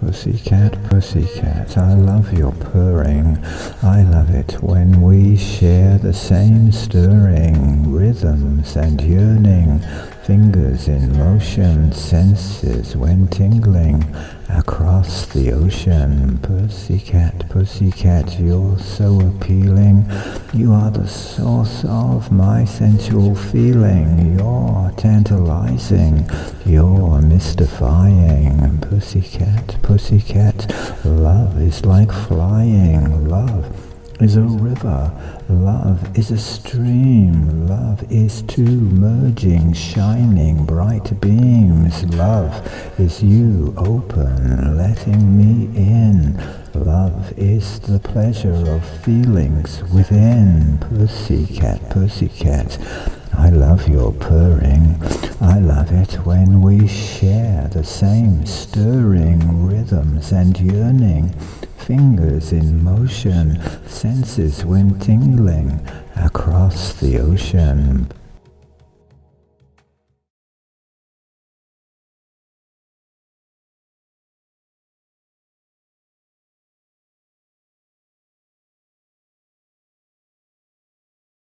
Pussycat, pussycat, I love your purring. I love it when we share the same stirring rhythms and yearning. Fingers in motion, senses when tingling across the ocean. Pussycat, pussycat, you're so appealing. You are the source of my sensual feeling. You're tantalizing, you're mystifying. Pussycat, pussycat, love is like flying. Love is a river, love is a stream, love is two merging, shining bright beams, love is you open, letting me in, is the pleasure of feelings within, pussycat, pussycat, I love your purring, I love it when we share the same stirring rhythms and yearning, fingers in motion, senses when tingling across the ocean.